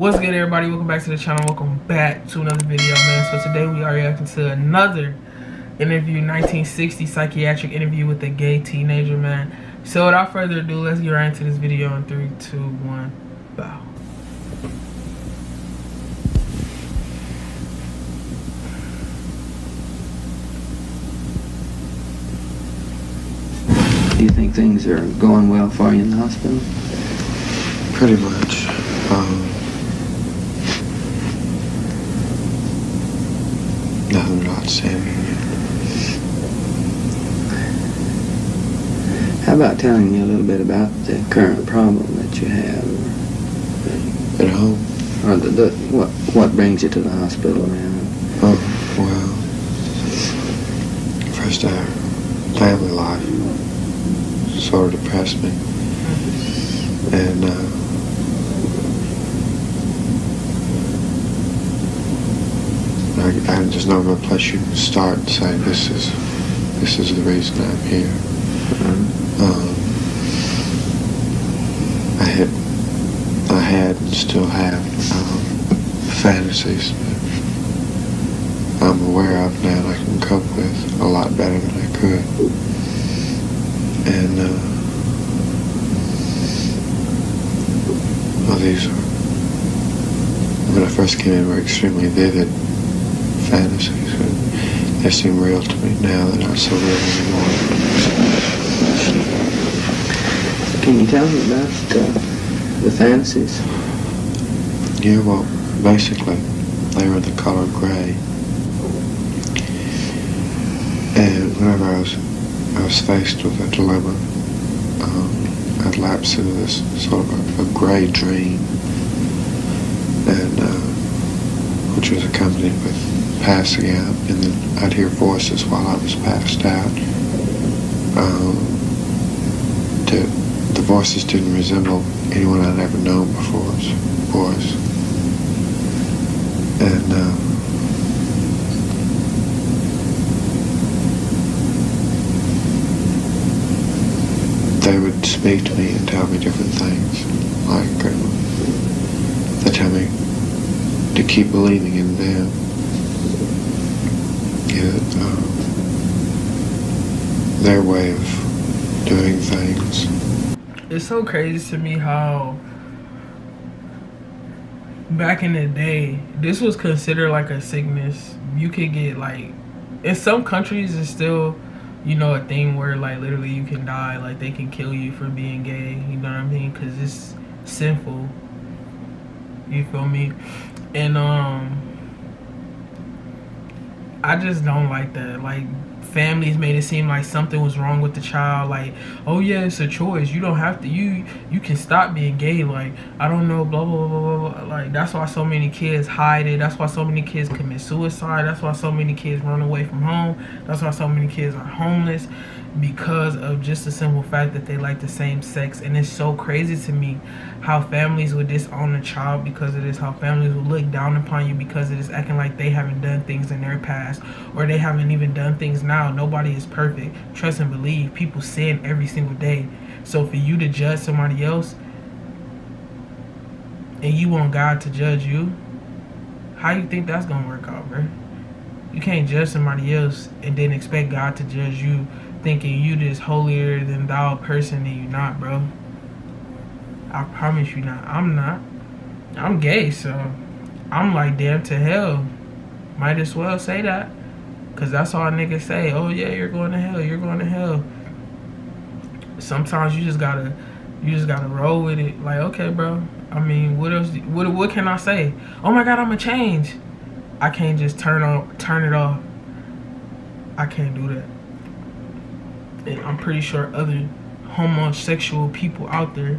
What's good everybody? Welcome back to the channel. Welcome back to another video, man. So today we are reacting to another interview, 1960 psychiatric interview with a gay teenager, man. So without further ado, let's get right into this video in three, two, one, bow. Do you think things are going well for you in the hospital? Pretty much. Um, outstanding. How about telling me a little bit about the current problem that you have, At home? or the, the what what brings you to the hospital now? Oh, well. First, our family life sort of depressed me. And, uh, I, I there's no real place you can start and say this is this is the reason I'm here. Um, I had, I had and still have um, fantasies that I'm aware of now and I can cope with a lot better than I could. And uh, well, these are when I first came in were extremely vivid fantasies. And they seem real to me now. They're not so real anymore. Can you tell me about uh, the fantasies? Yeah, well, basically, they were the color gray. And whenever I was, I was faced with a dilemma, um, I'd lapse into this sort of a, a gray dream, and uh, which was accompanied with passing out, and then I'd hear voices while I was passed out. Um, to, the voices didn't resemble anyone I'd ever known before's voice. And uh, they would speak to me and tell me different things. Like, um, they tell me to keep believing in them. Yeah, um, their way of doing things. It's so crazy to me how back in the day, this was considered like a sickness. You could get like in some countries it's still you know a thing where like literally you can die like they can kill you for being gay you know what i mean because it's sinful you feel me and um i just don't like that. Like families made it seem like something was wrong with the child. Like oh yeah it's a choice. You don't have to you you can stop being gay. Like i don't know blah blah blah blah, blah. like that's why so many kids hide it. That's why so many kids commit suicide. That's why so many kids run away from home. That's why so many kids are homeless because of just the simple fact that they like the same sex. And it's so crazy to me how families would disown a child because of this how families would look down upon you because it is acting like they haven't done things in their past or they haven't even done things now. Nobody is perfect. Trust and believe. People sin every single day. So for you to judge somebody else and you want god to judge you how you think that's gonna work out bro you can't judge somebody else and then expect god to judge you thinking you this holier than thou person and you not, bro. I promise you not. I'm not. I'm gay, so I'm like damn to hell. Might as well say that. Cause that's all niggas say. Oh yeah, you're going to hell, you're going to hell. Sometimes you just gotta you just gotta roll with it. Like, okay, bro. I mean, what else what what can I say? Oh my god, I'ma change. I can't just turn on turn it off. I can't do that and I'm pretty sure other homosexual people out there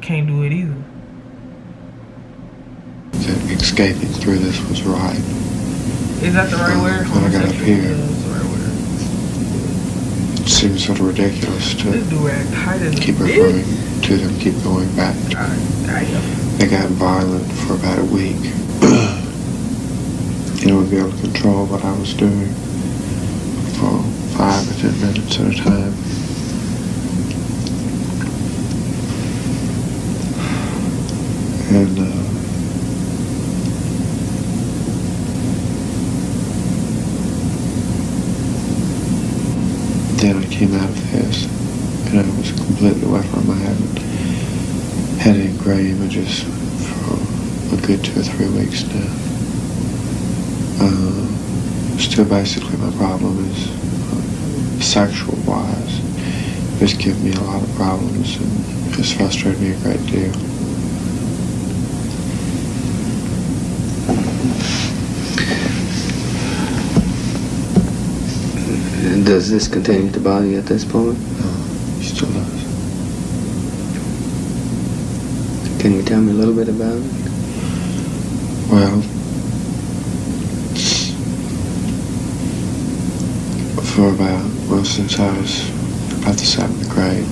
can't do it either. That escaping through this was right. Is that the right Um, word? when I got up here. Yeah, that's the right. It seems sort of ridiculous to dude act tight as a keep bitch. referring to them, keep going back. God damn. They got violent for about a week. and I would be able to control what I was doing for five or ten minutes at a time. And uh, then I came out of this and I was completely wiped from I head. had any gray images for a good two or three weeks now. Uh, still basically my problem is sexual wise. It's given me a lot of problems and it's frustrated me a great deal. Does this continue to bother you at this point? Uh, still does. Can you tell me a little bit about it? Well, for about, well, since I was about the seventh grade,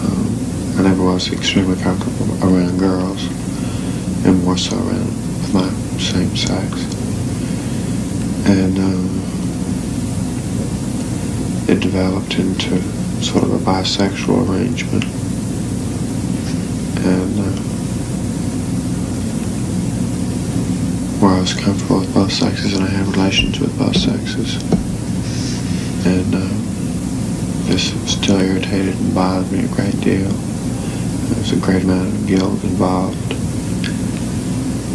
um, I never was extremely comfortable around girls, and more so around my same sex. And um, it developed into sort of a bisexual arrangement. And uh, where I was comfortable with both sexes and I had relations with both sexes. Uh, still irritated and bothered me a great deal. There was a great amount of guilt involved.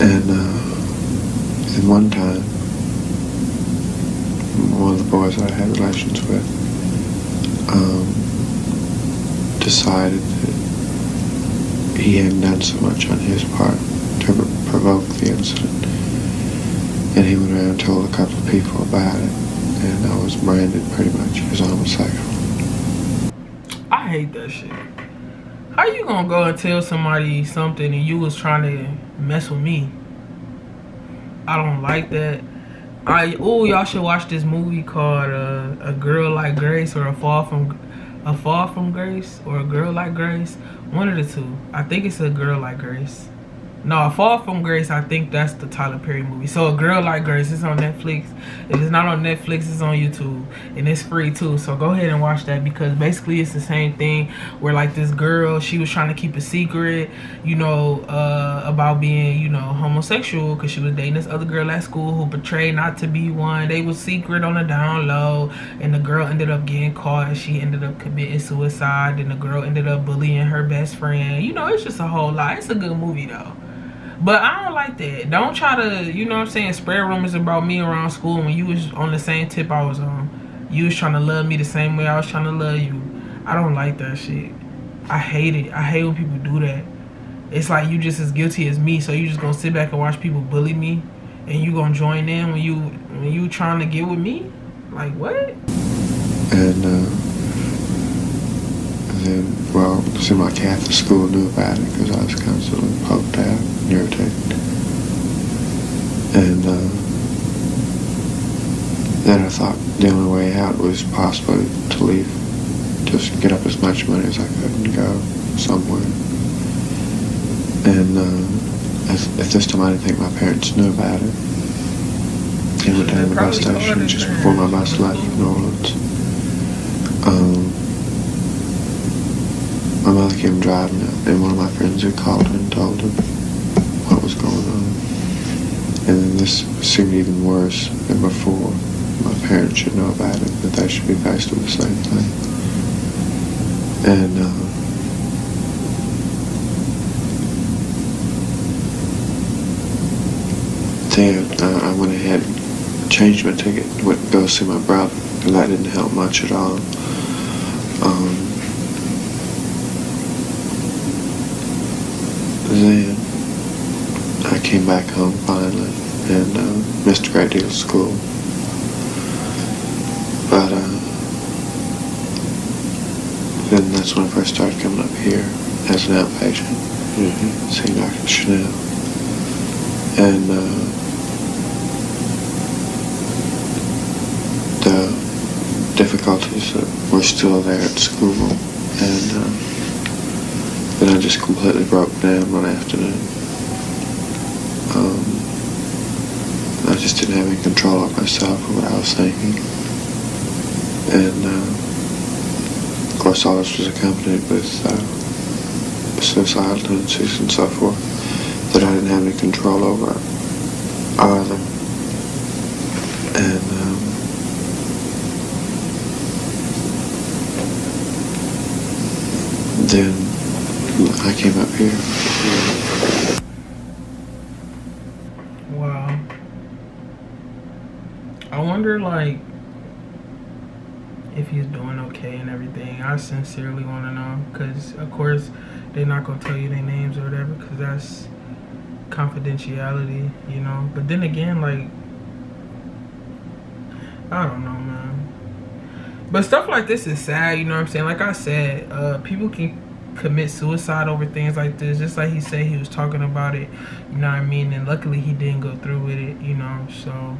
And uh, at one time, one of the boys I had relations with um, decided that he hadn't done so much on his part to provoke the incident. And he went around and told a couple of people about it, and I was branded pretty much as homosexual. Hate that shit. How you gonna go and tell somebody something and you was trying to mess with me? I don't like that. I oh y'all should watch this movie called uh, A Girl Like Grace or A Fall from A Fall from Grace or A Girl Like Grace. One of the two. I think it's A Girl Like Grace. No, Fall from Grace, I think that's the Tyler Perry movie. So A Girl Like Grace is on Netflix. If it's not on Netflix, it's on YouTube. And it's free too. So go ahead and watch that because basically it's the same thing where like this girl, she was trying to keep a secret, you know, uh, about being, you know, homosexual because she was dating this other girl at school who betrayed not to be one. They was secret on the down low. And the girl ended up getting caught and she ended up committing suicide. And the girl ended up bullying her best friend. You know, it's just a whole lot. It's a good movie though. But I don't like that. Don't try to, you know what I'm saying, spread rumors about me around school when you was on the same tip I was on. You was trying to love me the same way I was trying to love you. I don't like that shit. I hate it. I hate when people do that. It's like you just as guilty as me, so you just gonna sit back and watch people bully me and you gonna join in when you when you trying to get with me? Like what? And uh, then, well, see, my Catholic school knew about it because I was constantly poked out and irritated. And uh, then I thought the only way out was possibly to leave, just get up as much money as I could and go somewhere. And uh, at, at this time, I didn't think my parents knew about it. Went down to the bus station just before my bus left New Orleans. Um, my mother came driving up, and one of my friends had called her and told her what was going on. And then this seemed even worse than before. My parents should know about it, that they should be faced with the same thing. And uh, then uh, I went ahead and changed my ticket, went to go see my brother, and that didn't help much at all. Um, then I came back home finally and uh, missed a great deal of school. But uh, then that's when I first started coming up here as an outpatient, Mm-hmm. seeing Dr. Chanel. And uh, the difficulties that were still there at school. And uh, then I just completely broke down one afternoon. Um, I just didn't have any control of myself or what I was thinking. And uh, of course, all this was accompanied with uh, suicidal tendencies and so forth that I didn't have any control over either. And um, Wow. I wonder, like, if he's doing okay and everything. I sincerely want to know, because of course they're not gonna tell you their names or whatever, because that's confidentiality, you know. But then again, like, I don't know, man. But stuff like this is sad, you know what I'm saying? Like I said, uh, people can commit suicide over things like this. Just like he said he was talking about it, you know what I mean? And luckily he didn't go through with it, you know, so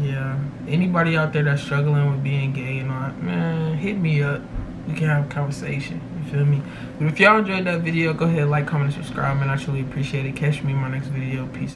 yeah. Anybody out there that's struggling with being gay and all man, hit me up. We can have a conversation. You feel me? But if y'all enjoyed that video, go ahead, like, comment, and subscribe, man. I truly appreciate it. Catch me in my next video. Peace.